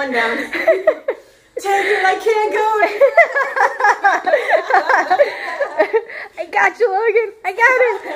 One down. Take it, I can't go. I got you, Logan. I got it.